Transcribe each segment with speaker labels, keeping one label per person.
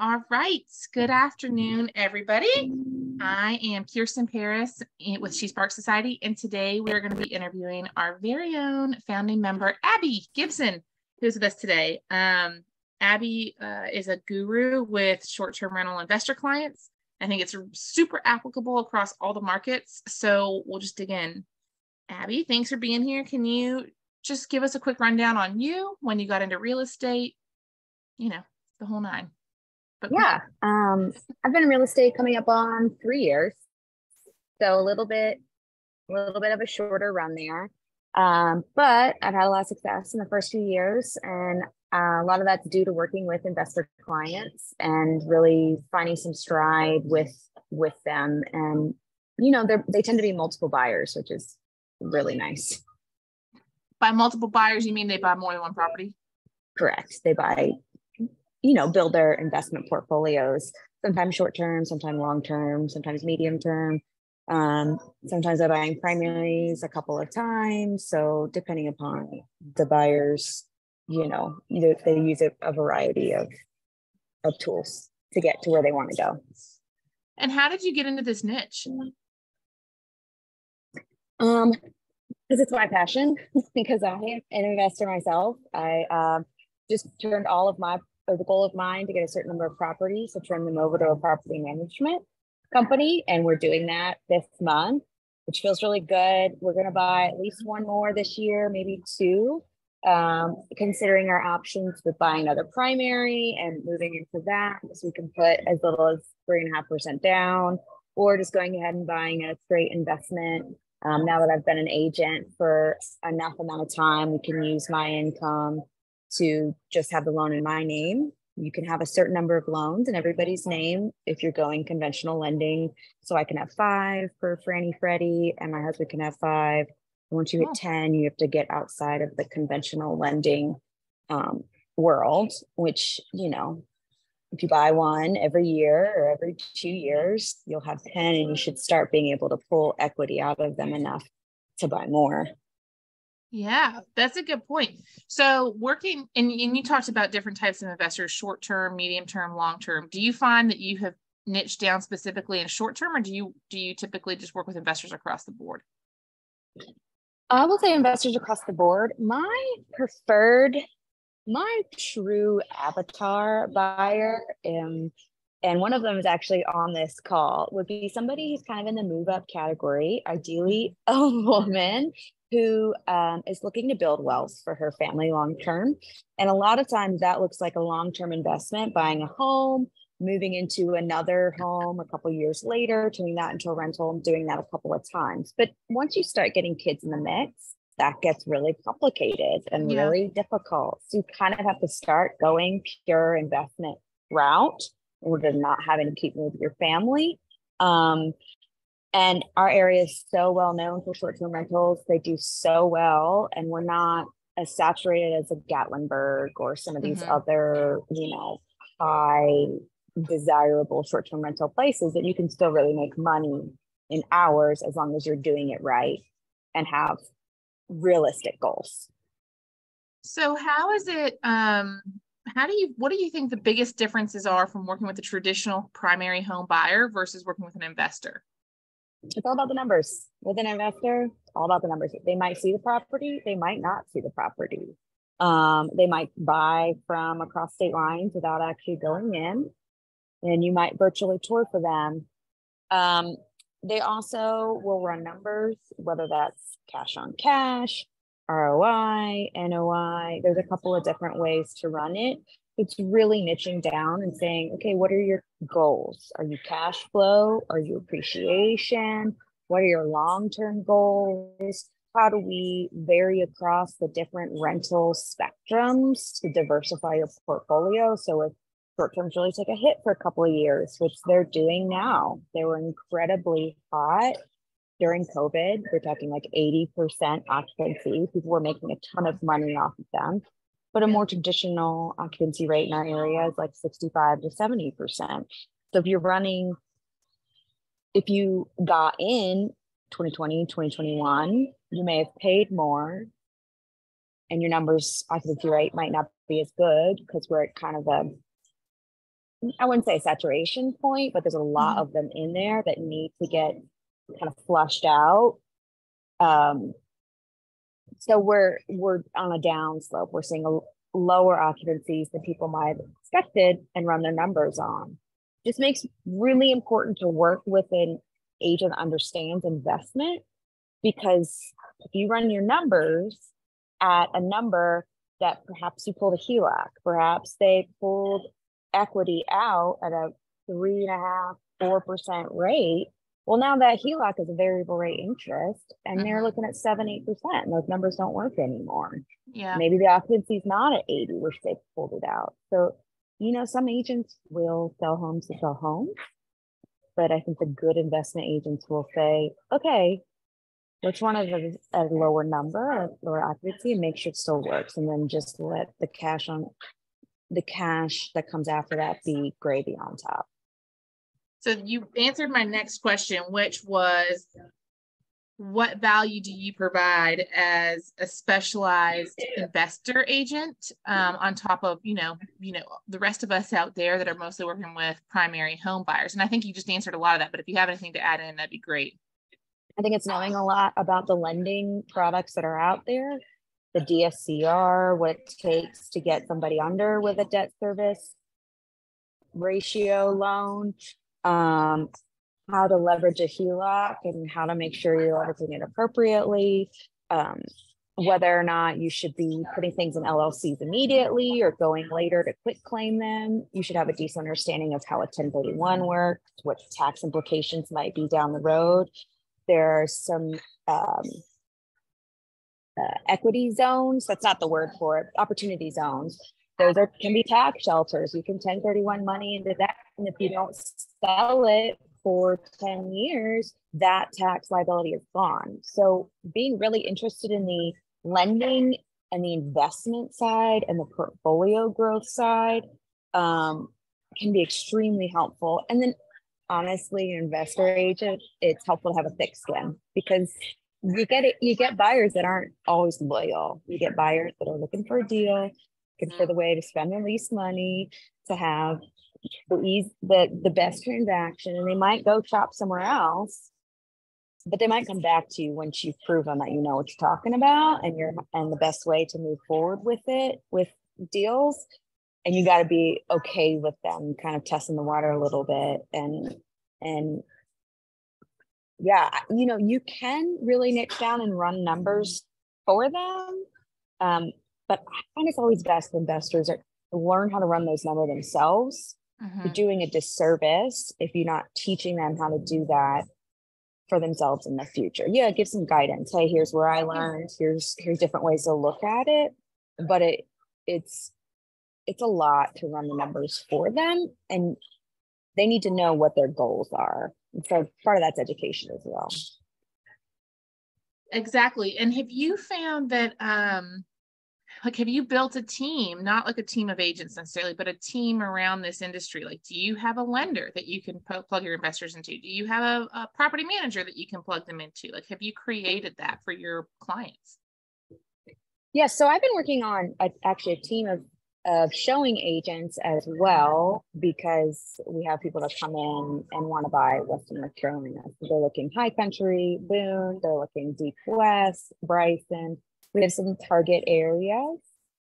Speaker 1: All right. Good afternoon, everybody. I am Kirsten Paris with She Sparks Society, and today we are going to be interviewing our very own founding member, Abby Gibson, who's with us today. Um, Abby uh, is a guru with short term rental investor clients. I think it's super applicable across all the markets. So we'll just dig in. Abby, thanks for being here. Can you just give us a quick rundown on you, when you got into real estate, you know, the whole nine?
Speaker 2: But yeah, um, I've been in real estate coming up on three years, so a little bit, a little bit of a shorter run there. Um, but I've had a lot of success in the first few years, and uh, a lot of that's due to working with investor clients and really finding some stride with with them. And you know, they they tend to be multiple buyers, which is really nice.
Speaker 1: By multiple buyers, you mean they buy more than one property?
Speaker 2: Correct. They buy you know, build their investment portfolios, sometimes short term, sometimes long term, sometimes medium term. Um, sometimes they're buying primaries a couple of times. So depending upon the buyers, you know, they use a, a variety of of tools to get to where they want to go.
Speaker 1: And how did you get into this niche?
Speaker 2: Um, because it's my passion. because I am an investor myself. I um, just turned all of my the goal of mine to get a certain number of properties to turn them over to a property management company. And we're doing that this month, which feels really good. We're going to buy at least one more this year, maybe two, um, considering our options with buying another primary and moving into that. So we can put as little as three and a half percent down, or just going ahead and buying a straight investment. Um, now that I've been an agent for enough amount of time, we can use my income to just have the loan in my name. You can have a certain number of loans in everybody's name if you're going conventional lending. So I can have five for Fannie Freddie, and my husband can have five. Once you hit 10, you have to get outside of the conventional lending um, world, which, you know, if you buy one every year or every two years, you'll have 10 and you should start being able to pull equity out of them enough to buy more.
Speaker 1: Yeah, that's a good point. So working and, and you talked about different types of investors, short term, medium term, long term. Do you find that you have niched down specifically in short term or do you do you typically just work with investors across the board?
Speaker 2: I will say investors across the board. My preferred, my true avatar buyer, um, and one of them is actually on this call, would be somebody who's kind of in the move up category, ideally a woman who um, is looking to build wealth for her family long term. And a lot of times that looks like a long term investment, buying a home, moving into another home a couple years later, turning that into a rental and doing that a couple of times. But once you start getting kids in the mix, that gets really complicated and yeah. really difficult. So you kind of have to start going pure investment route in order to not having to keep moving your family. Um, and our area is so well known for short term rentals. They do so well, and we're not as saturated as a Gatlinburg or some of these mm-hmm. other, you know, high desirable short term rental places that you can still really make money in hours as long as you're doing it right and have realistic goals.
Speaker 1: So, how is it? Um, how do you? What do you think the biggest differences are from working with a traditional primary home buyer versus working with an investor?
Speaker 2: it's all about the numbers. With an investor, all about the numbers. They might see the property, they might not see the property. Um, they might buy from across state lines without actually going in, and you might virtually tour for them. Um, they also will run numbers, whether that's cash on cash, ROI, NOI. There's a couple of different ways to run it it's really niching down and saying, okay, what are your goals? Are you cash flow? Are you appreciation? What are your long term goals? How do we vary across the different rental spectrums to diversify your portfolio? So if short terms really take a hit for a couple of years, which they're doing now, they were incredibly hot during COVID. They're talking like 80% occupancy. People were making a ton of money off of them but a more traditional occupancy rate in our area is like 65 to 70%. So if you're running, if you got in 2020, 2021, you may have paid more and your numbers occupancy rate might not be as good because we're at kind of a I wouldn't say saturation point, but there's a lot mm-hmm. of them in there that need to get kind of flushed out. Um, so we're we're on a down slope. We're seeing a lower occupancies than people might have expected and run their numbers on. Just makes really important to work with an agent that understands investment because if you run your numbers at a number that perhaps you pulled a HELOC, perhaps they pulled equity out at a three and a half, four percent rate. Well, now that HELOC is a variable rate interest and mm-hmm. they're looking at seven, eight percent, and those numbers don't work anymore.
Speaker 1: Yeah.
Speaker 2: Maybe the occupancy is not at 80, which they pulled it out. So, you know, some agents will sell homes to sell homes, but I think the good investment agents will say, okay, which one of them at a lower number, a lower occupancy, and make sure it still works, and then just let the cash on the cash that comes after that be gravy on top.
Speaker 1: So you answered my next question, which was what value do you provide as a specialized investor agent um, on top of you know you know the rest of us out there that are mostly working with primary home buyers? And i think you just answered a lot of that but if you have anything to add in that'd be great.
Speaker 2: I think it's knowing a lot about the lending products that are out there the dscr what it takes to get somebody under with a debt service ratio loan um, how to leverage a HELOC and how to make sure you're leveraging it appropriately, um, whether or not you should be putting things in LLCs immediately or going later to quit claim them. You should have a decent understanding of how a 1031 works, what tax implications might be down the road. There are some um, uh, equity zones, that's not the word for it, opportunity zones. Those are can be tax shelters. You can 1031 money into that. And if you don't sell it for 10 years, that tax liability is gone. So being really interested in the lending and the investment side and the portfolio growth side um, can be extremely helpful. And then honestly, an investor agent, it's helpful to have a thick skin because you get it, you get buyers that aren't always loyal. You get buyers that are looking for a deal, looking for mm-hmm. the way to spend their least money, to have the ease the the best transaction and they might go shop somewhere else but they might come back to you once you've proven that you know what you're talking about and you're and the best way to move forward with it with deals and you got to be okay with them kind of testing the water a little bit and and yeah you know you can really niche down and run numbers for them um, but i find it's always best investors are learn how to run those numbers themselves mm-hmm. you're doing a disservice if you're not teaching them how to do that for themselves in the future. Yeah, give some guidance. Hey, here's where I learned. Here's here's different ways to look at it. But it it's it's a lot to run the numbers for them and they need to know what their goals are. And so part of that's education as well.
Speaker 1: Exactly. And have you found that um like have you built a team not like a team of agents necessarily but a team around this industry like do you have a lender that you can po- plug your investors into do you have a, a, property manager that you can plug them into like have you created that for your clients
Speaker 2: yes yeah, so i've been working on a, actually a team of of showing agents as well because we have people that come in and want to buy Western North Carolina. They're looking high country, Boone, they're looking deep west, Bryson. We have some target areas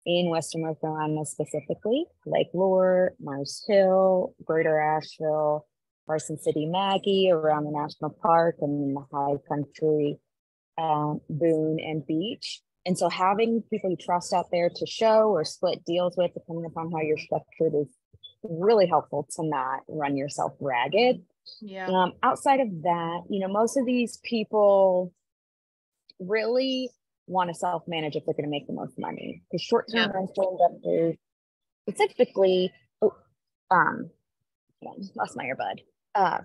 Speaker 2: in Western North Carolina specifically, Lake Lure, Mars Hill, Greater Asheville, Carson City Maggie around the national park and in the high country, um, Boone and Beech. And so having people you trust out there to show or split deals with, depending upon how you're structured, is really helpful to not run yourself ragged.
Speaker 1: Yeah.
Speaker 2: Um, outside of that, you know, most of these people really want to self manage if they're going to make the most money. Because short term yeah. rental investors, specifically, oh, um, lost my earbud. Uh,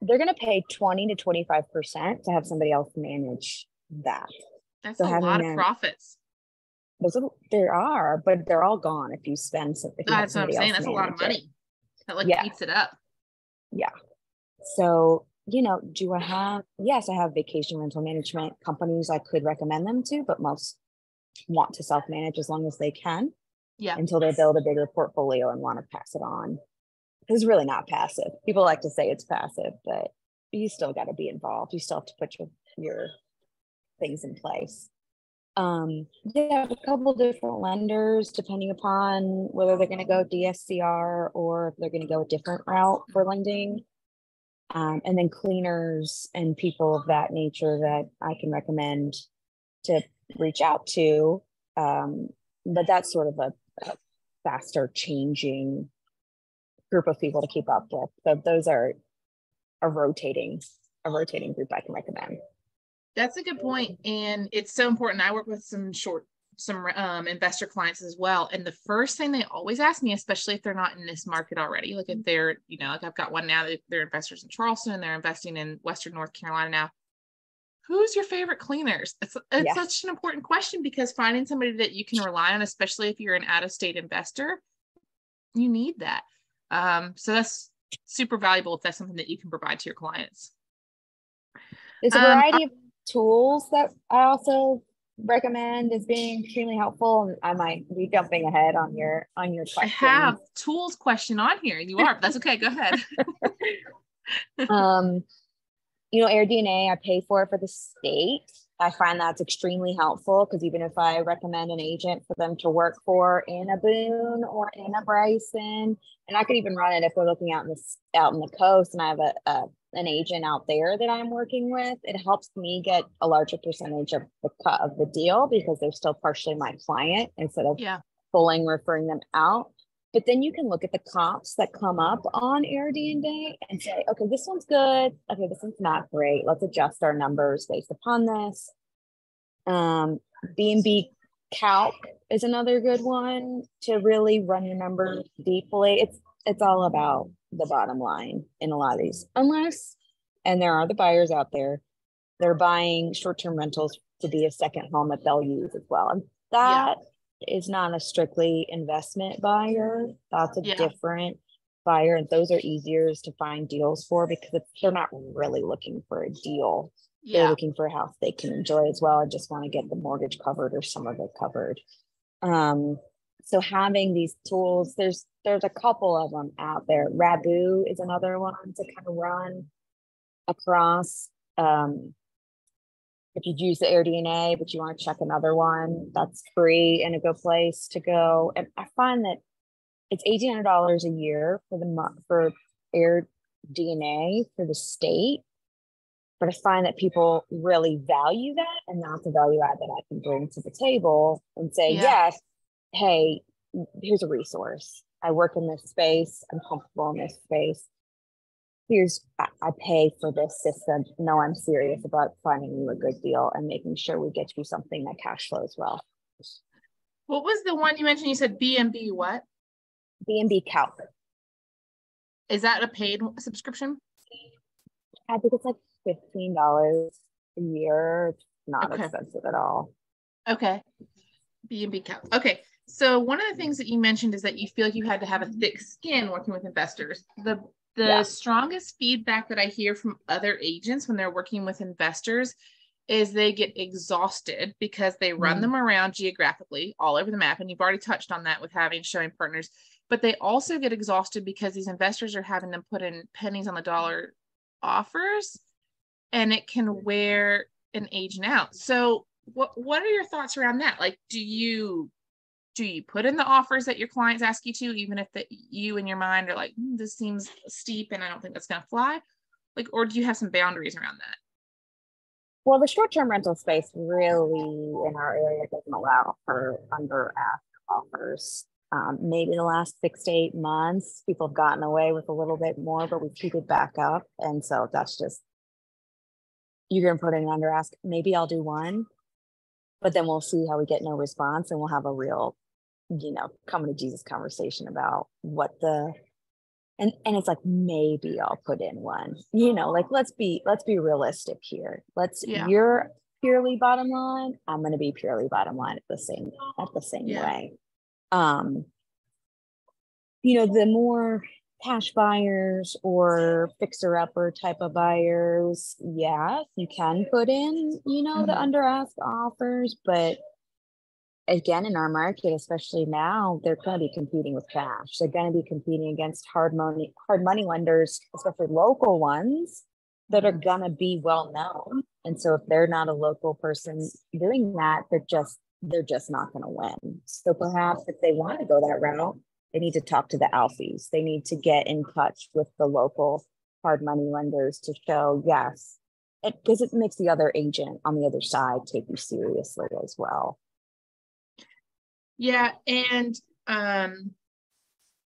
Speaker 2: they're going to pay 20 to 25% to have somebody else manage that.
Speaker 1: That's so a lot of profits.
Speaker 2: Those are, there are, but they're all gone if you spend.
Speaker 1: You That's what I'm saying. That's a lot of money. It. That like yeah. eats it up.
Speaker 2: Yeah. So you know, do I have, yes, I have vacation rental management companies I could recommend them to, but most want to self manage as long as they can.
Speaker 1: Yeah.
Speaker 2: Until they build a bigger portfolio and want to pass it on. It's really not passive. People like to say it's passive, but you still got to be involved. You still have to put your your things in place. Um, a couple different lenders depending upon whether they're going to go DSCR or if they're going to go a different route for lending. Um, and then cleaners and people of that nature that I can recommend to reach out to. Um, but that's sort of a, a faster changing group of people to keep up with. So those are a rotating a rotating group I can recommend.
Speaker 1: That's a good point, and it's so important. I work with some short some um, investor clients as well, and the first thing they always ask me, especially if they're not in this market already, like if they're you know like I've got one now that they're investors in Charleston, they're investing in Western North Carolina now. Who's your favorite cleaners? It's it's yeah. such an important question because finding somebody that you can rely on, especially if you're an out of state investor, you need that. Um, so that's super valuable if that's something that you can provide to your clients.
Speaker 2: There's a um, variety um, of tools that I also recommend as being extremely helpful. And I might be jumping ahead on your on your question.
Speaker 1: I have tools question on here. You are, but that's okay. Go ahead.
Speaker 2: um, you know, AirDNA, I pay for it for the state. I find that's extremely helpful because even if I recommend an agent for them to work for in a Boone or in a Bryson, and I could even run it if we're looking out in the out in the coast, and I have a, a an agent out there that I'm working with, it helps me get a larger percentage of the cut of the deal because they're still partially my client instead of
Speaker 1: yeah.
Speaker 2: pulling referring them out. But then you can look at the comps that come up on AirDNA and Day and say, okay, this one's good. Okay, this one's not great. Let's adjust our numbers based upon this. Um, B&B Calc is another good one to really run your numbers deeply. It's it's all about the bottom line in a lot of these, unless, and there are the buyers out there, they're buying short-term rentals to be a second home that they'll use as well. And that yeah is not a strictly investment buyer. That's a yeah. different buyer, and those are easier to find deals for because they're not really looking for a deal. Yeah. They're looking for a house they can enjoy as well, and just want to get the mortgage covered or some of it covered. Um, so having these tools, there's there's a couple of them out there. Rabbu is another one to kind of run across. Um, if you use the AirDNA, but you want to check another one, that's free and a good place to go. And I find that it's eighteen hundred dollars a year for the month for Air DNA for the state. But I find that people really value that, and that's a value add that I can bring to the table and say, yeah. yes, hey, here's a resource. I work in this space. I'm comfortable in this space here's I pay for this system. No, I'm serious about finding you a good deal and making sure we get you something that cash flows well.
Speaker 1: What was the one you mentioned? You said B&B what?
Speaker 2: B&B Calc.
Speaker 1: Is that a paid subscription?
Speaker 2: I think it's like $15 a year. It's not okay. expensive at all.
Speaker 1: Okay. B&B Calc. Okay. So one of the things that you mentioned is that you feel like you had to have a thick skin working with investors. The the yeah. strongest feedback that I hear from other agents when they're working with investors is they get exhausted because they run mm. them around geographically all over the map. And you've already touched on that with having showing partners, but they also get exhausted because these investors are having them put in pennies on the dollar offers and it can wear an agent out. So what what are your thoughts around that? Like do you do you put in the offers that your clients ask you to, even if that you in your mind are like, mm, this seems steep and I don't think that's going to fly? Like, or do you have some boundaries around that?
Speaker 2: Well, the short term rental space really in our area doesn't allow for under ask offers. Um, maybe the last six to eight months, people have gotten away with a little bit more, but we've keep it back up. And so that's just, you're going to put in under ask. Maybe I'll do one, but then we'll see how we get no response and we'll have a real you know, coming to Jesus conversation about what the and and it's like maybe I'll put in one. You know, like let's be let's be realistic here. Let's yeah. you're purely bottom line. I'm going to be purely bottom line at the same at the same yeah. way. Um, you know, the more cash buyers or fixer upper type of buyers, yeah, you can put in, you know, mm-hmm. the under ask offers, but again in our market, especially now, they're going to be competing with cash. They're going to be competing against hard money, hard money lenders, especially local ones that are mm-hmm. going to be well known. And so if they're not a local person doing that, they're just they're just not going to win. So perhaps if they want to go that route, they need to talk to the alphys. They need to get in touch with the local hard money lenders to show yes, because it, it makes the other agent on the other side take you seriously as well.
Speaker 1: Yeah, and um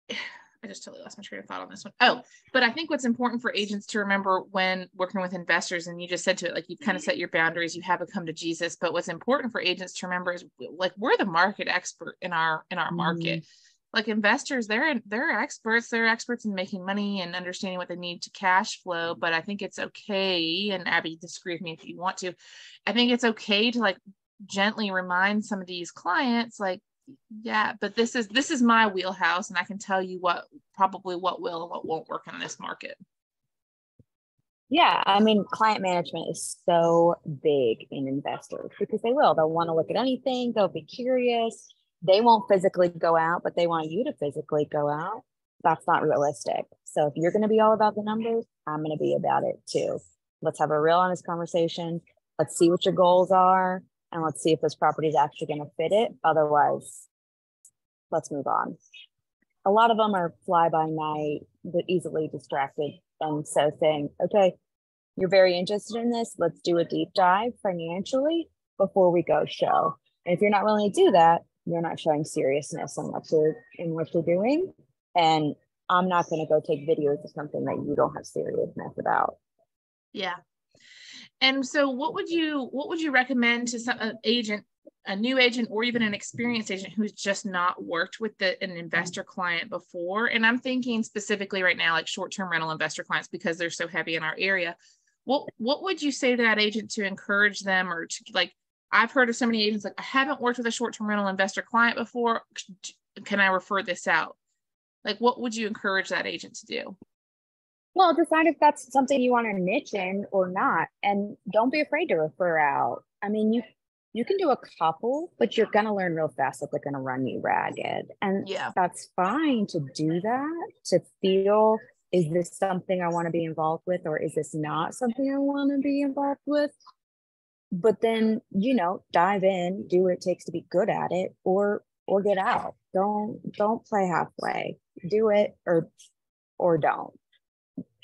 Speaker 1: I just totally lost my train of thought on this one. Oh, but I think what's important for agents to remember when working with investors, and you just said to it, like you've kind of set your boundaries, you have a come to Jesus. But what's important for agents to remember is like we're the market expert in our in our market. Mm. Like investors, they're they're experts. They're experts in making money and understanding what they need to cash flow. But I think it's okay, and Abby, disagree with me if you want to. I think it's okay to like gently remind some of these clients, like yeah but this is this is my wheelhouse and i can tell you what probably what will and what won't work in this market.
Speaker 2: Yeah i mean client management is so big in investors because they will. They'll want to look at anything they'll be curious. They won't physically go out but they want you to physically go out. That's not realistic. So if you're going to be all about the numbers i'm going to be about it too. Let's have a real honest conversation. Let's see what your goals are and let's see if this property is actually going to fit it. Otherwise, let's move on. A lot of them are fly by night, but easily distracted. And so saying, okay, you're very interested in this, let's do a deep dive financially before we go show. And if you're not willing to do that, you're not showing seriousness in what you're in what you're doing. And I'm not going to go take videos of something that you don't have seriousness about.
Speaker 1: Yeah, and so what would you what would you recommend to some an agent, a new agent or even an experienced agent who's just not worked with the, an investor client before? And I'm thinking specifically right now, like short-term rental investor clients, because they're so heavy in our area. What what would you say to that agent to encourage them or to like I've heard of so many agents like I haven't worked with a short-term rental investor client before. Can I refer this out? Like what would you encourage that agent to do?
Speaker 2: Well, decide if that's something you want to niche in or not, and don't be afraid to refer out. I mean, you you can do a couple, but you're gonna learn real fast that they're gonna run you ragged, and yeah, that's fine to do that. To feel is this something I want to be involved with, or is this not something I want to be involved with? But then you know, dive in, do what it takes to be good at it, or or get out. Don't don't play halfway. Do it or or don't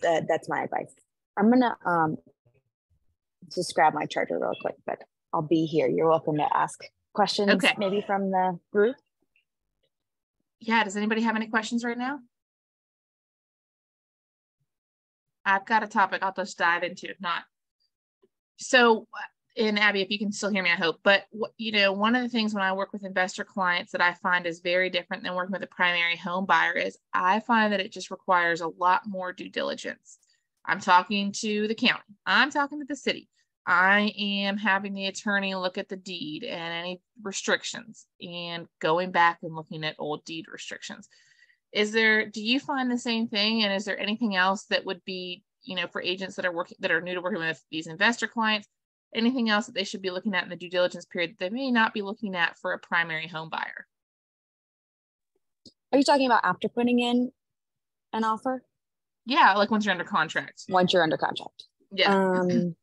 Speaker 2: that, that's my advice. I'm gonna um just grab my charger real quick, but I'll be here. You're welcome to ask questions okay. maybe from the group.
Speaker 1: Yeah, does anybody have any questions right now? I've got a topic I'll just dive into if not. So and Abby, if you can still hear me, I hope. But you know, one of the things when I work with investor clients that I find is very different than working with a primary home buyer is I find that it just requires a lot more due diligence. I'm talking to the county. I'm talking to the city. I am having the attorney look at the deed and any restrictions and going back and looking at old deed restrictions. Is there, do you find the same thing? And is there anything else that would be, you know, for agents that are working, that are new to working with these investor clients anything else that they should be looking at in the due diligence period that they may not be looking at for a primary home buyer.
Speaker 2: Are you talking about after putting in an offer?
Speaker 1: Yeah, like once you're under contract.
Speaker 2: Once you're under contract.
Speaker 1: Yeah. Um,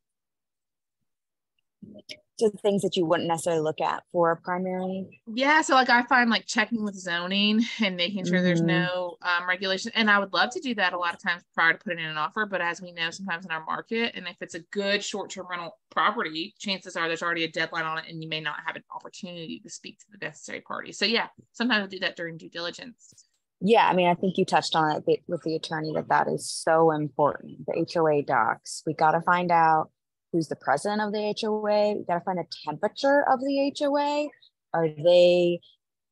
Speaker 2: to things that you wouldn't necessarily look at for a primary?
Speaker 1: Yeah, so like I find like checking with zoning and making sure mm-hmm. there's no um, regulation, and I would love to do that a lot of times prior to putting in an offer. But as we know, sometimes in our market, and if it's a good short-term rental property, chances are there's already a deadline on it, and you may not have an opportunity to speak to the necessary party. So yeah, sometimes I do that during due diligence.
Speaker 2: Yeah, I mean, I think you touched on it with the attorney that that is so important. The HOA docs, we got to find out who's the president of the HOA. We got to find the temperature of the HOA. Are they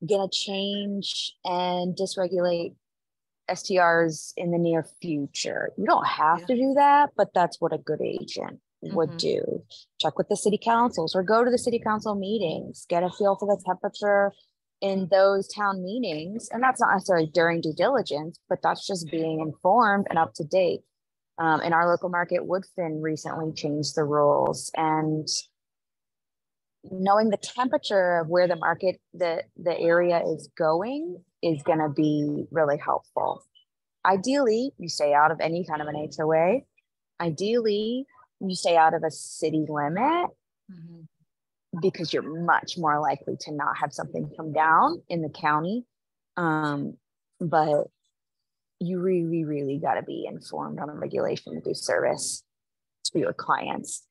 Speaker 2: going to change and dysregulate STRs in the near future? You don't have yeah. to do that, but that's what a good agent would mm-hmm. do. Check with the city councils or go to the city council meetings, get a feel for the temperature in those town meetings. And that's not necessarily during due diligence, but that's just being informed and up to date um, in our local market, Woodfin recently changed the rules. And knowing the temperature of where the market the the area is going is going to be really helpful. Ideally you stay out of any kind of an hoa. Ideally you stay out of a city limit mm-hmm. because you're much more likely to not have something come down in the county. Um, but you really really got to be informed on the regulation to do service to your clients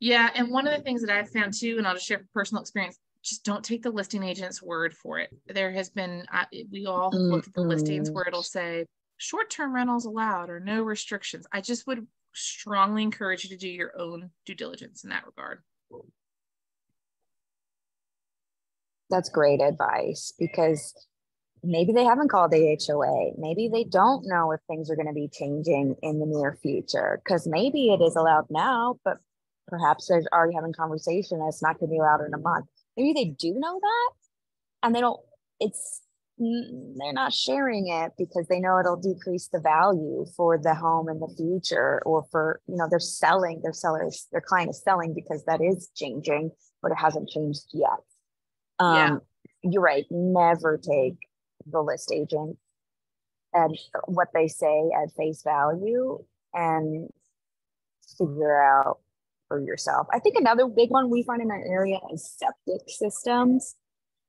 Speaker 1: yeah. And one of the things that I've found too, and I'll just share from personal experience, just don't take the listing agent's word for it. There has been, we all have looked at the listings where it'll say short term rentals allowed or no restrictions. I just would strongly encourage you to do your own due diligence in that regard.
Speaker 2: That's great advice because maybe they haven't called the HOA. Maybe they don't know if things are going to be changing in the near future because maybe it is allowed now, but perhaps they're already having conversation that's not going to be allowed in a month. Maybe they do know that and they don't, it's, they're not sharing it because they know it'll decrease the value for the home in the future or for, you know, they're selling, their sellers, their client is selling because that is changing, but it hasn't changed yet. Um, yeah. You're right. Never take the list agent and what they say at face value and figure out for yourself. I think another big one we find in our area is septic systems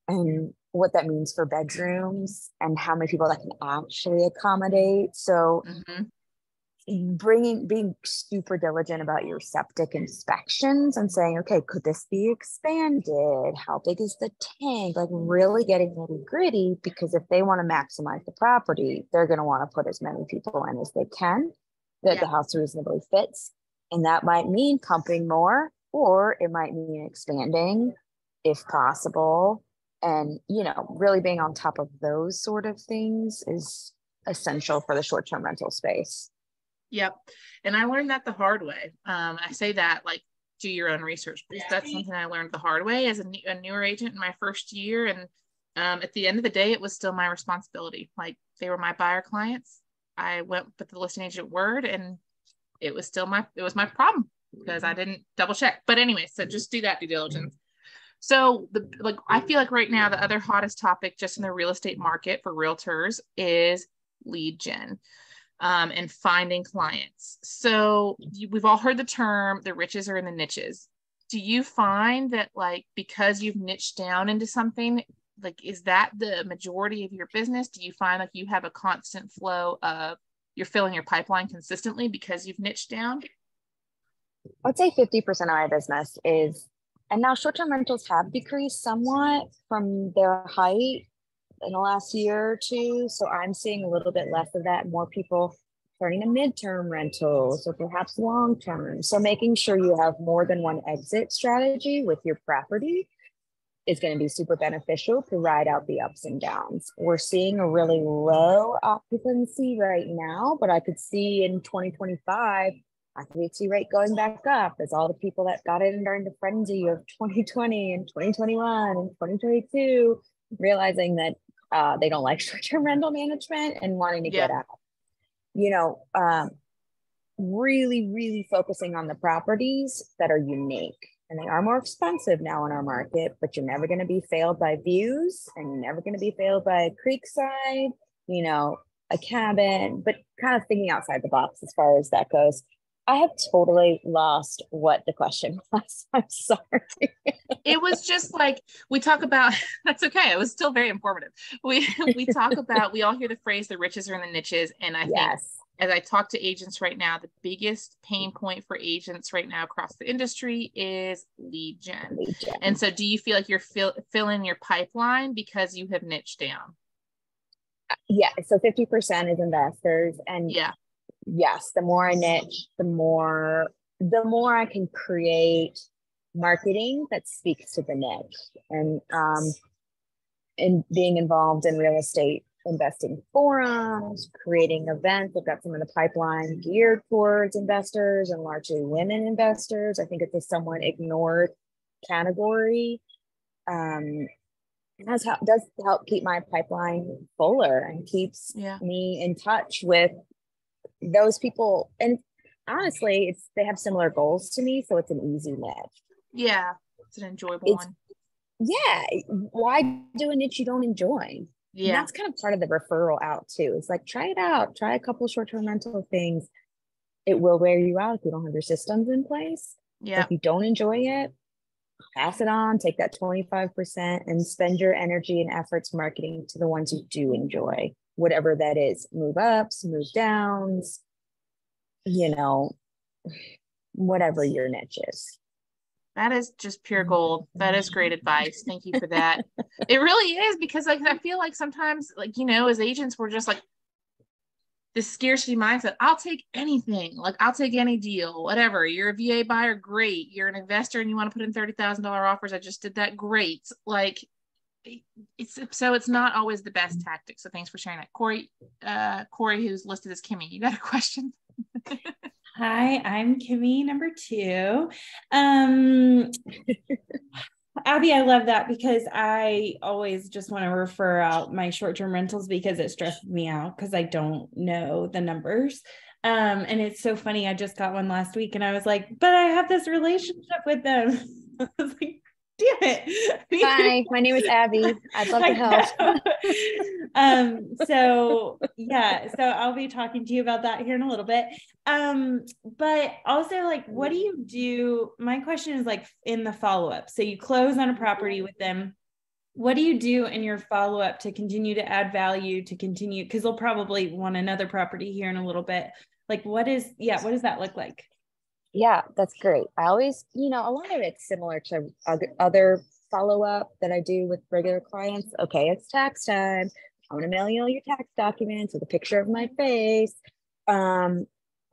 Speaker 2: and what that means for bedrooms and how many people that can actually accommodate. So mm-hmm. Bringing being super diligent about your septic inspections and saying, okay, could this be expanded? How big is the tank? Like really getting nitty gritty because if they want to maximize the property, they're going to want to put as many people in as they can that yeah. the house reasonably fits. And that might mean pumping more, or it might mean expanding if possible. And, you know, really being on top of those sort of things is essential for the short term rental space.
Speaker 1: Yep. And I learned that the hard way. Um, I say that like do your own research because that's something I learned the hard way as a, new, a newer agent in my first year. And um, at the end of the day, it was still my responsibility. Like they were my buyer clients. I went with the listing agent word and it was still my it was my problem because I didn't double check. But anyway, so just do that due diligence. So the like I feel like right now the other hottest topic just in the real estate market for realtors is lead gen. Um, and finding clients. So we've all heard the term the riches are in the niches. Do you find that like because you've niched down into something, like is that the majority of your business? Do you find like you have a constant flow of you're filling your pipeline consistently because you've niched down?
Speaker 2: I'd say 50% of my business is, and now short term rentals have decreased somewhat from their height in the last year or two. So I'm seeing a little bit less of that, more people turning to midterm rentals or perhaps long term. So making sure you have more than one exit strategy with your property is going to be super beneficial to ride out the ups and downs. We're seeing a really low occupancy right now, but I could see in 2025 occupancy rate going back up as all the people that got in during the frenzy of 2020 and 2021 and 2022 realizing that uh, they don't like short-term rental management and wanting to yeah. get out. You know, um, really, really focusing on the properties that are unique and they are more expensive now in our market, but you're never going to be failed by views and you're never going to be failed by a creekside, you know, a cabin, but kind of thinking outside the box as far as that goes. I have totally lost what the question was. I'm sorry.
Speaker 1: it was just like we talk about that's okay. It was still very informative. We we talk about we all hear the phrase the riches are in the niches. And I yes. think as I talk to agents right now, the biggest pain point for agents right now across the industry is lead gen. Lead gen. And so, do you feel like you're fill, filling your pipeline because you have niched down?
Speaker 2: Uh, yeah. So, 50% is investors. And yeah, yes, the more I niche, the more the more I can create marketing that speaks to the niche and um and being involved in real estate investing forums, creating events. I've got some in the pipeline geared towards investors and largely women investors. I think it's a somewhat ignored category. Um, does help, does help keep my pipeline fuller and keeps yeah. me in touch with those people. And honestly, it's they have similar goals to me, so it's an easy match.
Speaker 1: Yeah, it's an enjoyable
Speaker 2: It's-
Speaker 1: one.
Speaker 2: Yeah. Why do a niche you don't enjoy? And
Speaker 1: Yeah,
Speaker 2: that's kind of part of the referral out too. It's like try it out, try a couple short-term rental things. It will wear you out if you don't have your systems in place.
Speaker 1: yeah,
Speaker 2: If you don't enjoy it, pass it on, take that 25% and spend your energy and efforts marketing to the ones you do enjoy, whatever that is. Move ups, move downs, you know, whatever your niche is.
Speaker 1: that is just pure mm-hmm. gold. That is great advice. Thank you for that. it really is because like I feel like sometimes like you know as agents we're just like this scarcity mindset. I'll take anything. Like I'll take any deal, whatever. You're a VA buyer, great. You're an investor and you want to put in thirty thousand dollar offers. I just did that, great. Like it- it's so it's not always the best tactic. So thanks for sharing that, Corey. Uh, Corey, who's listed as Kimmy, you got a question?
Speaker 3: Hi, I'm Kimmy, number two. Um, Abby, I love that because I always just want to refer out my short-term rentals because it stresses me out because I don't know the numbers. Um, and it's so funny. I just got one last week and I was like, but I have this relationship with them. I was like, damn it.
Speaker 2: Hi, my name is Abby. I'd love to help.
Speaker 3: um so yeah so i'll be talking to you about that here in a little bit. Um but also like what do you do? My question is like in the follow-up. So you close on a property with them. What do you do in your follow-up to continue to add value to continue? Because they'll probably want another property here in a little bit. Like what is yeah what does that look like
Speaker 2: Yeah, that's great. I always, you know, a lot of it's similar to other follow up that I do with regular clients. Okay, it's tax time. I'm going to mail you all your tax documents with a picture of my face. Um,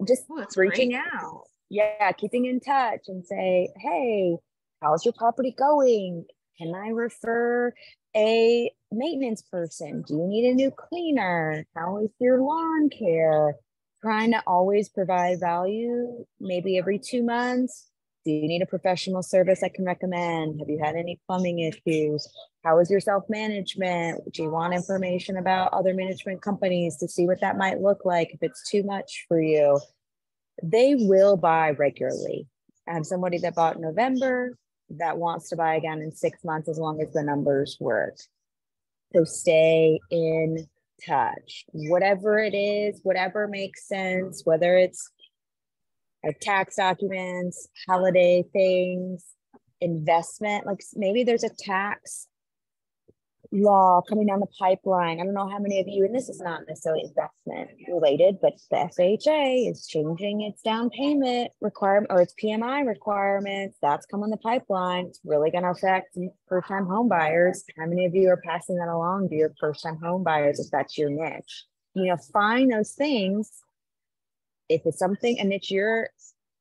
Speaker 2: just
Speaker 1: Oh,
Speaker 2: reaching
Speaker 1: great.
Speaker 2: out. Yeah, keeping in touch and say, hey, how's your property going? Can I refer a maintenance person? Do you need a new cleaner? How is your lawn care? Trying to always provide value, maybe every two months. Do you need a professional service I can recommend? Have you had any plumbing issues? How is your self management? Do you want information about other management companies to see what that might look like if it's too much for you? They will buy regularly. I have somebody that bought in November that wants to buy again in six months as long as the numbers work. So stay in touch. Whatever it is, whatever makes sense, whether it's tax documents, holiday things, investment, like maybe there's a tax law coming down the pipeline. I don't know how many of you, and this is not necessarily investment related, but the FHA is changing its down payment requirement or its PMI requirements. That's coming the pipeline. It's really going to affect first time home buyers. How many of you are passing that along to your first time home buyers if that's your niche? You know, find those things. If it's something, a niche you're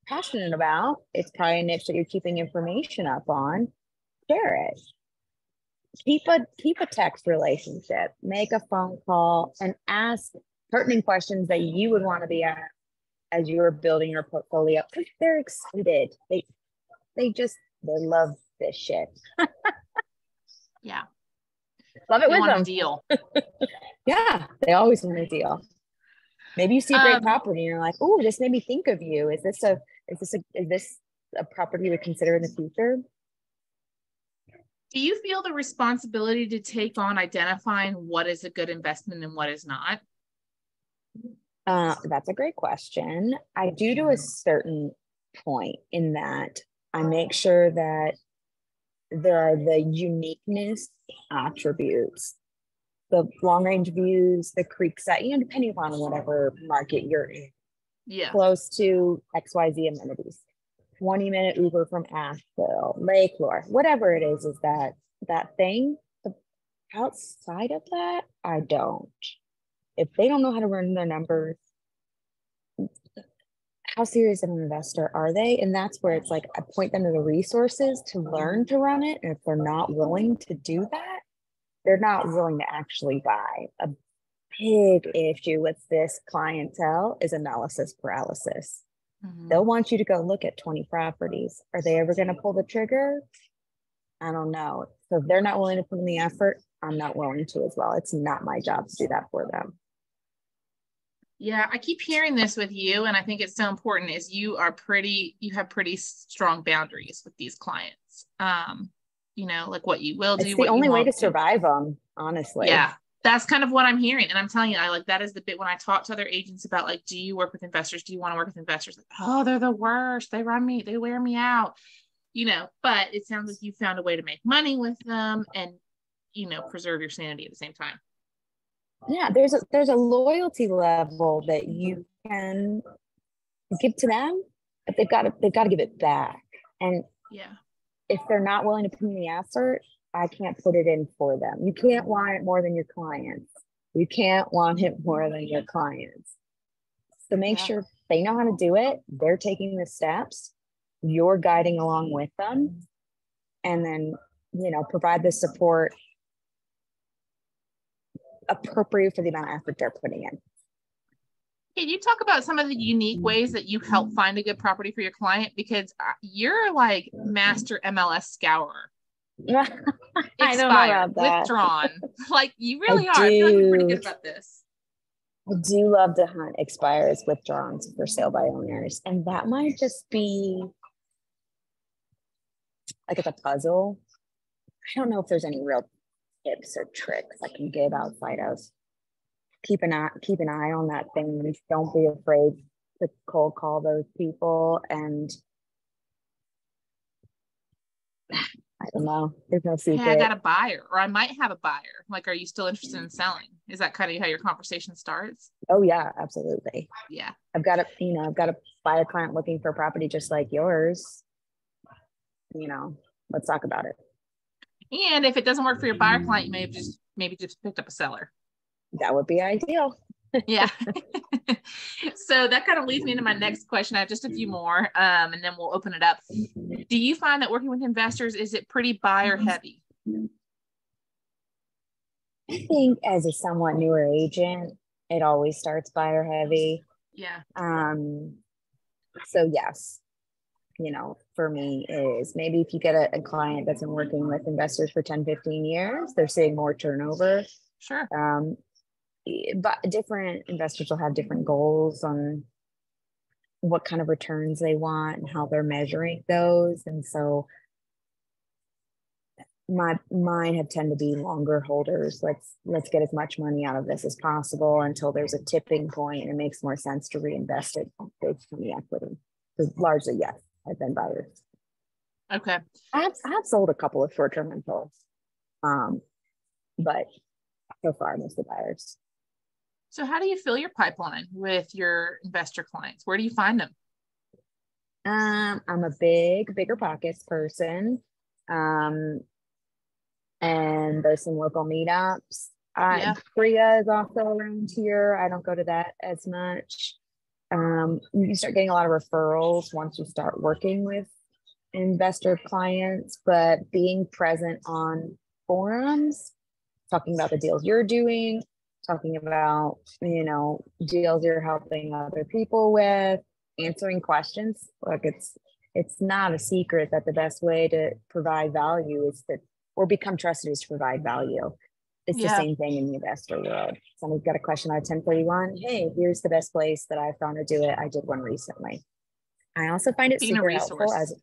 Speaker 2: passionate about, it's probably a niche that you're keeping information up on, share it keep a keep a text relationship make a phone call and ask pertinent questions that you would want to be asked as you're building your portfolio they're excited. They they just they love this shit.
Speaker 1: Yeah,
Speaker 2: love it
Speaker 1: we
Speaker 2: with them.
Speaker 1: deal.
Speaker 2: yeah they always want a deal. Maybe you see a great
Speaker 1: Um,
Speaker 2: property and you're like oh this made me think of you. Is this a is this a is this a property would consider in the future
Speaker 1: Do you feel the responsibility to take on identifying what is a good investment and what is not?
Speaker 2: Uh, that's a great question. I do to a certain point in that I make sure that there are the uniqueness attributes, the long range views, the creek side, you know, depending upon whatever market you're in,
Speaker 1: Yeah.
Speaker 2: close to XYZ amenities. 20 minute Uber from Asheville, Lake Lure, whatever it is, is that that thing. Outside of that, I don't. If they don't know how to run their numbers, how serious of an investor are they? And that's where it's like I point them to the resources to learn to run it. And if they're not willing to do that, they're not willing to actually buy. A big issue with this clientele is analysis paralysis.
Speaker 1: Mhm.
Speaker 2: They'll want you to go look at 20 properties. Are they ever going to pull the trigger? I don't know. So if they're not willing to put in the effort, I'm not willing to as well. It's not my job to do that for them.
Speaker 1: Yeah, I keep hearing this with you, and I think it's so important. Is you are pretty, you have pretty strong boundaries with these clients. Um, you know, like what you will do.
Speaker 2: It's the only way to survive them, honestly.
Speaker 1: Yeah, that's kind of what I'm hearing, and I'm telling you, I like that is the bit when I talk to other agents about like, do you work with investors? Do you want to work with investors? Like, oh, they're the worst. They run me. They wear me out. You know, but it sounds like you found a way to make money with them and you know preserve your sanity at the same time
Speaker 2: yeah there's a there's a loyalty level that you can give to them but they've got to they've got to give it back and
Speaker 1: yeah
Speaker 2: if they're not willing to put in the effort i can't put it in for them you can't want it more than your clients you can't want it more than your clients so make yeah. sure they know how to do it they're taking the steps you're guiding along with them and then you know provide the support appropriate for the amount of effort they're putting in.
Speaker 1: Can you talk about some of the unique ways that you help find a good property for your client? Because uh, you're like master MLS scourer.
Speaker 2: I don't know about that.
Speaker 1: withdrawn. like you really I are. Do, I feel like pretty good about this.
Speaker 2: I do love to hunt expires withdrawals for sale by owners. And that might just be like it's a puzzle. I don't know if there's any real tips or tricks I can give outside of keep an eye keep an eye on that thing. Don't be afraid to cold call those people and I don't. There's no secret.
Speaker 1: Hey, I got a buyer, or I might have a buyer. Like, are you still interested in mm. selling? Is that kind of how your conversation starts?
Speaker 2: Oh yeah, absolutely.
Speaker 1: Yeah.
Speaker 2: I've got a, you know, I've got a buyer client looking for a property just like yours. You know, let's talk about it.
Speaker 1: And if it doesn't work for your buyer client, you may have mm. just maybe just picked up a seller.
Speaker 2: That would be ideal.
Speaker 1: Yeah. so that kind of leads me into my next question. I have just a few more, um, and then we'll open it up. Do you find that working with investors is it pretty buyer heavy?
Speaker 2: I think as a somewhat newer agent, it always starts buyer heavy.
Speaker 1: Yeah.
Speaker 2: Um. So yes, you know, for me is maybe if you get a, a, client that's been working with investors for 10, 15 years, they're seeing more turnover.
Speaker 1: Sure.
Speaker 2: Um, but different investors will have different goals on what kind of returns they want and how they're measuring those. And so my mine have tend to be longer holders. Let's let's get as much money out of this as possible until there's a tipping point and it makes more sense to reinvest it based on the equity. So largely, yes i've been buyers.
Speaker 1: Okay.
Speaker 2: I've, I've sold a couple of short term rentals, um, but so far, mostly buyers.
Speaker 1: So, how do you fill your pipeline with your investor clients? Where do you find them?
Speaker 2: Um, I'm a big BiggerPockets person. Um, and there's some local meetups. Uh, yeah. Priya is also around here. I don't go to that as much um, you start getting a lot of referrals once you start working with investor clients, but being present on forums, talking about the deals you're doing, talking about, you know, deals you're helping other people with, answering questions. Like it's it's not a secret that the best way to provide value is to or become trusted is to provide value it's yeah. the same thing in the investor world. Somebody's got a question on 1031. Hey, here's the best place that I found to do it. I did one recently. I also find it being super helpful as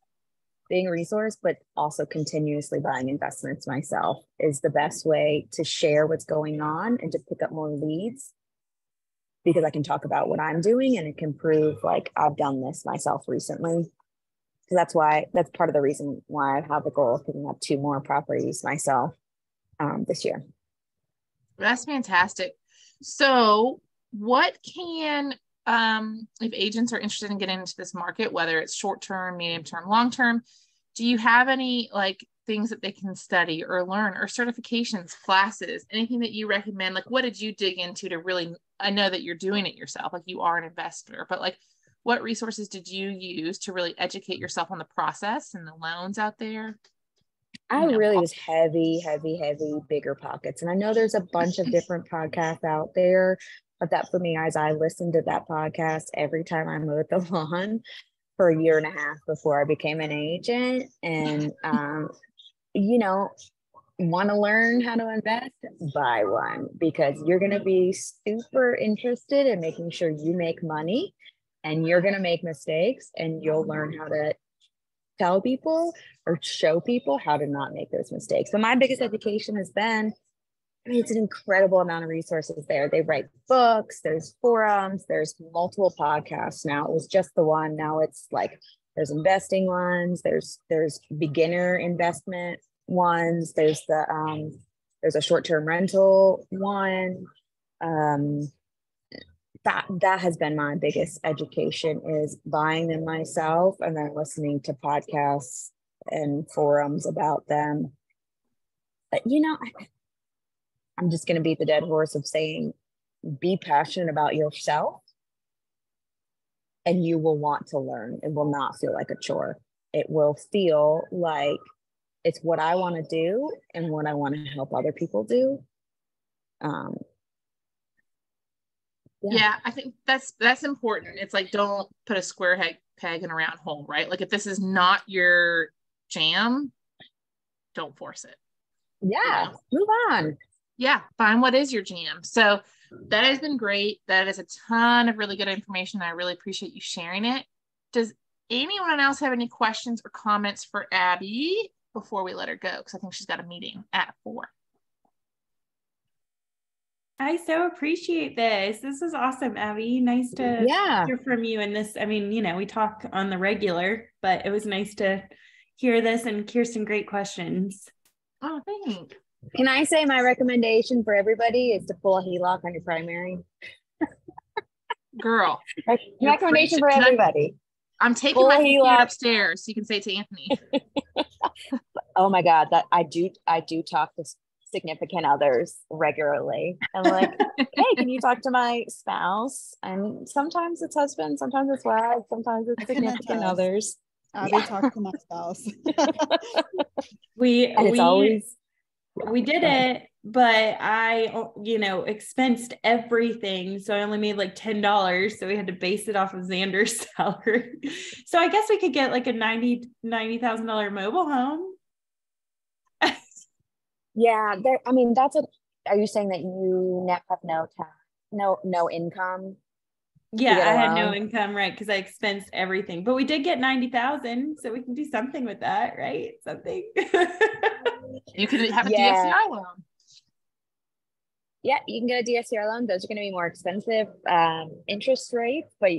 Speaker 2: being a resource, but also continuously buying investments myself is the best way to share what's going on and to pick up more leads because I can talk about what I'm doing and it can prove like I've done this myself recently. So that's why that's part of the reason why I have the goal of picking up two more properties myself um, this year.
Speaker 1: That's fantastic. So, what can um, if agents are interested in getting into this market, whether it's short term, medium term, long term, do you have any like things that they can study or learn or certifications, classes, anything that you recommend? Like, what did you dig into to really? I know that you're doing it yourself, like you are an investor, but like, what resources did you use to really educate yourself on the process and the loans out there?
Speaker 2: I really was heavy, heavy, heavy BiggerPockets. And I know there's a bunch of different podcasts out there, but that for me, as I listened to that podcast every time I mowed the lawn for a year and a half before I became an agent. And, um, you know, want to learn how to invest, buy one because you're going to be super interested in making sure you make money and you're going to make mistakes and you'll learn how to tell people or show people how to not make those mistakes. So my biggest education has been I mean, it's an incredible amount of resources there. They write books, there's forums, there's multiple podcasts now. It was just the one. Now it's like there's investing ones, there's there's beginner investment ones, there's the um there's a short-term rental one. Um that that has been my biggest education is buying them myself and then listening to podcasts and forums about them. But you know, I, I'm just going to beat the dead horse of saying be passionate about yourself and you will want to learn. It will not feel like a chore. It will feel like it's what I want to do and what I want to help other people do. Um,
Speaker 1: yeah. yeah. I think that's that's important. It's like don't put a square head peg in a round hole, right? Like if this is not your jam, don't force it.
Speaker 2: Yeah, you know? move on
Speaker 1: yeah, find what is your jam. So that has been great. That is a ton of really good information. I really appreciate you sharing it. Does anyone else have any questions or comments for Abby before we let her go? Because I think she's got a meeting at four.
Speaker 3: I so appreciate this. This is awesome, Abby. Nice to
Speaker 2: yeah.
Speaker 3: hear from you. And this, I mean, you know, we talk on the regular, but it was nice to hear this and hear some great questions.
Speaker 1: Oh, thanks.
Speaker 2: Can I say my recommendation for everybody is to pull a HELOC on your primary?
Speaker 1: Girl.
Speaker 2: recommendation for everybody.
Speaker 1: I, am taking pull my HELOC upstairs so you can say to Anthony.
Speaker 2: oh my God. That I do I do talk to significant others regularly. I'm like, hey, can you talk to my spouse? And sometimes it's husband, sometimes it's wife, sometimes it's significant others.
Speaker 4: Abby uh, yeah. talk to my spouse.
Speaker 3: we
Speaker 2: and it's
Speaker 3: we,
Speaker 2: always
Speaker 3: we did it but i you know expensed everything. So i only made like $10 so we had to base it off of xander's salary. So i guess we could get like a 90 $90000 mobile home.
Speaker 2: Yeah there i mean that's a are you saying that you have no tax no no income
Speaker 3: yeah i had no income right because i expensed everything but we did get 90000 so we can do something with that right something
Speaker 1: You can have a yeah. DSCR loan.
Speaker 2: Yeah, you can get a DSCR loan. Those are going to be more expensive um, interest rates, but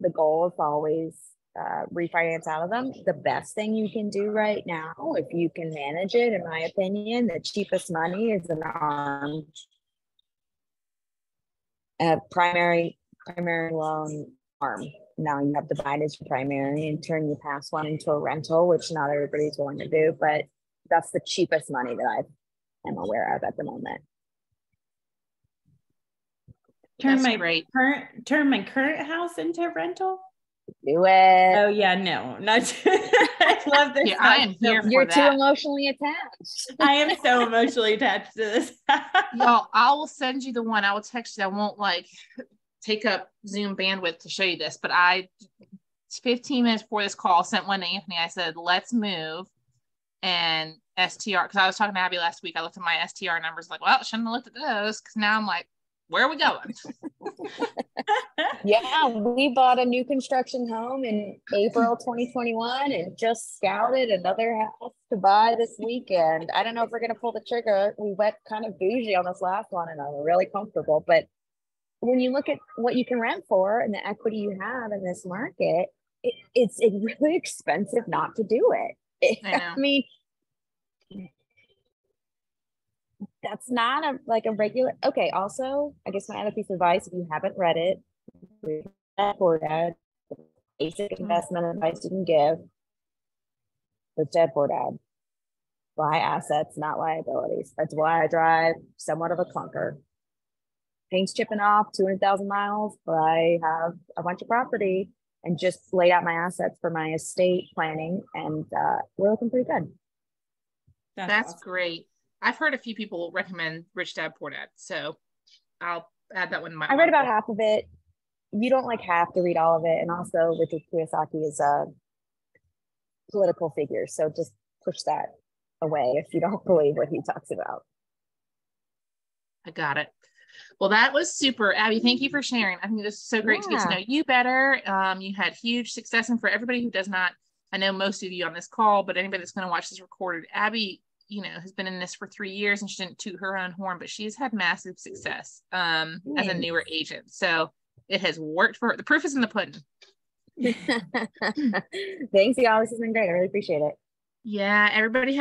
Speaker 2: the goal is always uh, refinance out of them. The best thing you can do right now, if you can manage it, in my opinion, the cheapest money is an arm, a primary primary loan arm. Now you have to buy it as your primary and turn your past one into a rental, which not everybody's willing to do, but that's the cheapest money that I am aware of at the moment.
Speaker 3: Turn that's my great. current turn my current house into rental.
Speaker 2: Do it.
Speaker 3: Oh yeah, no, not. I love this.
Speaker 1: Yeah, I am here.
Speaker 2: You're
Speaker 1: that.
Speaker 2: too emotionally attached.
Speaker 3: I am so emotionally attached to this.
Speaker 1: Y'all, I will send you the one. I will text you. I won't like take up Zoom bandwidth to show you this, but I 15 minutes before this call sent one to Anthony. I said, let's move and STR because I was talking to Abby last week. I looked at my STR numbers, like, well, shouldn't have looked at those because now I'm like, where are we going?
Speaker 2: yeah, we bought a new construction home in April 2021 and just scouted another house to buy this weekend. I don't know if we're going to pull the trigger. We went kind of bougie on this last one and I'm really comfortable. But when you look at what you can rent for and the equity you have in this market, it, it's, really expensive not to do it. I, I mean, that's not a like a regular. Okay. Also, I guess my other piece of advice, if you haven't read it, read that Poor Dad, basic mm-hmm. investment advice you can give. Rich Dad Poor Dad. Buy assets, not liabilities. That's why I drive somewhat of a clunker. Paint's chipping off 200,000 miles, but I have a bunch of property and just laid out my assets for my estate planning, and uh, we're looking pretty good.
Speaker 1: That's, That's awesome. great. I've heard a few people recommend Rich Dad Poor Dad, so I'll add that one. In my
Speaker 2: I read about half of it. You don't like have to read all of it, and also Richard Kiyosaki is a political figure, so just push that away if you don't believe what he talks about.
Speaker 1: I got it. Well, that was super. Abby, thank you for sharing. I think this is so great to get to know you better. Um, you had huge success. And for everybody who does not, I know most of you on this call, but anybody that's going to watch this recorded, Abby, you know, has been in this for three years and she didn't toot her own horn, but she's had massive success um, as a newer agent. So it has worked for her. The proof is in the pudding.
Speaker 2: Thanks, y'all. This has been great. I really appreciate it.
Speaker 1: Yeah, everybody have